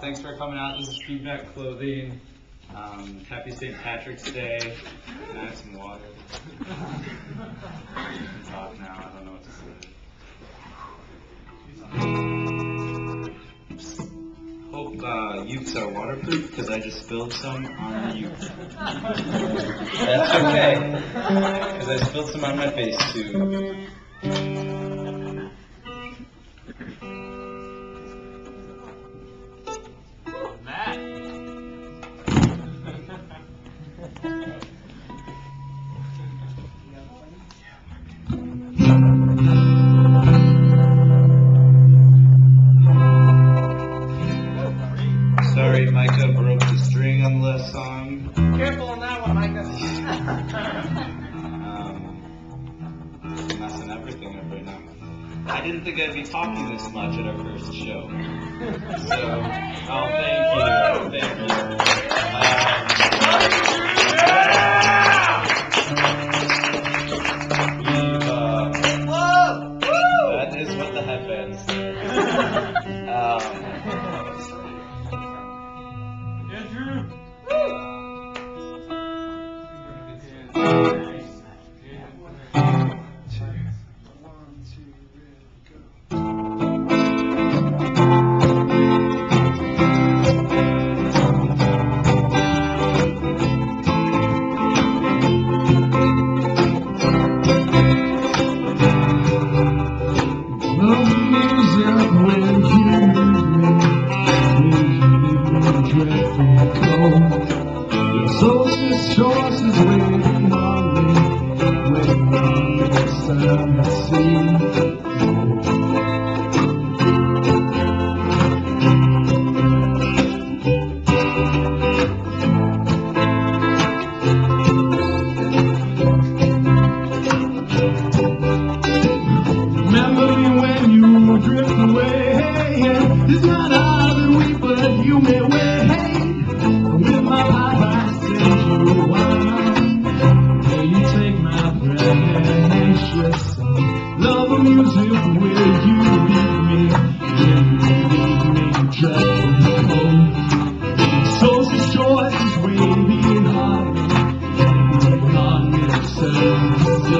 Thanks for coming out. This is Feedback Clothing. Um, happy St. Patrick's Day. Can I have some water? I'm talk now. I don't know what to say. Hope uh, Utes are waterproof because I just spilled some on Utes. That's okay because I spilled some on my face too. Everything up right now. I didn't think I'd be talking this much at our first show. So, oh, thank you, thank you. Uh,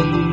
you.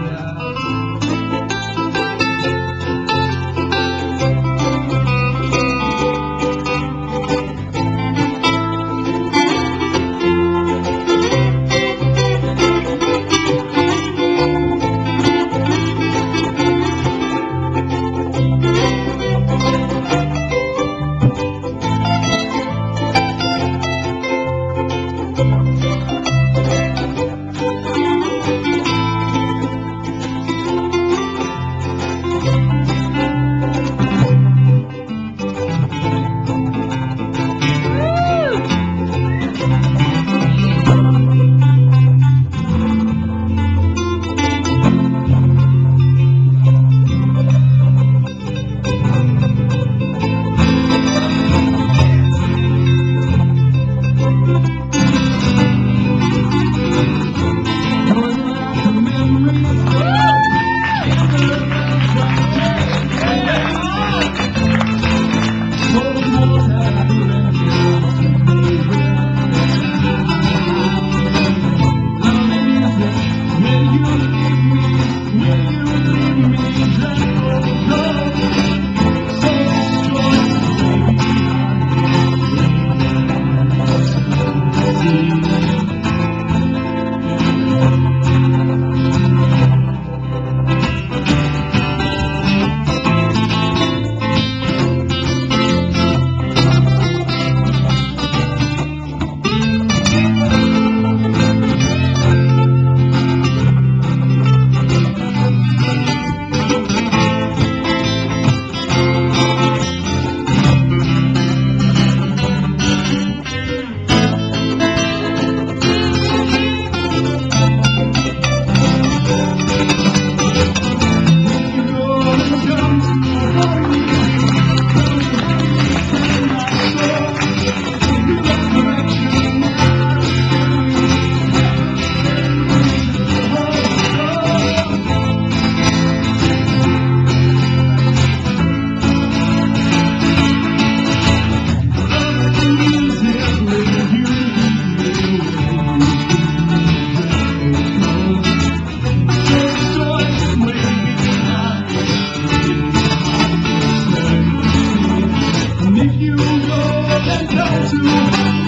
and come to